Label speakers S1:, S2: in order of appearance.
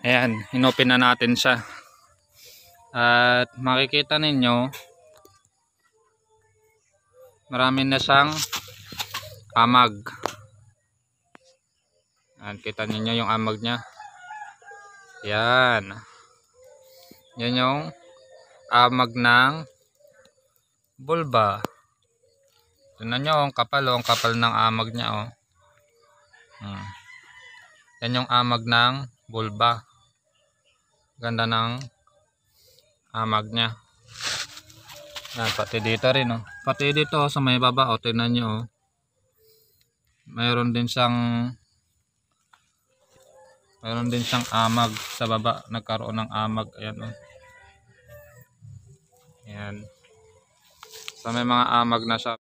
S1: Ayan, inopen na natin siya. At makikita ninyo, marami na siyang amag. Ayan, kita ninyo yung amag niya. Yan. Yan yung amag ng bulba. Tignan nyo, ang kapal, oh, ang kapal ng amag niya. Oh. Hmm. Yan yung amag ng bulba. Ganda ng amag niya. Yan, pati dito rin. Oh. Pati dito oh, sa may baba. Oh, tignan nyo. Oh. Mayroon din siyang mayroon din siyang amag sa baba. Nagkaroon ng amag. Ayan. Oh. Ayan. So may mga amag na siya.